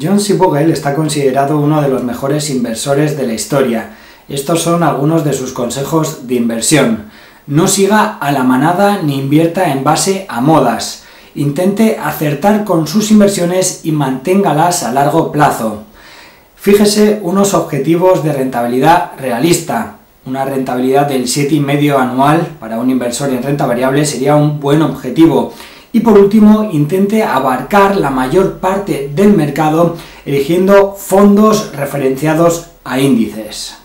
John C. Bogle está considerado uno de los mejores inversores de la historia. Estos son algunos de sus consejos de inversión. No siga a la manada ni invierta en base a modas. Intente acertar con sus inversiones y manténgalas a largo plazo. Fíjese unos objetivos de rentabilidad realista. Una rentabilidad del 7,5 anual para un inversor en renta variable sería un buen objetivo y por último, intente abarcar la mayor parte del mercado eligiendo fondos referenciados a índices.